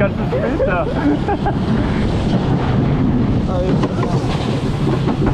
ganzes Bild da. Alter.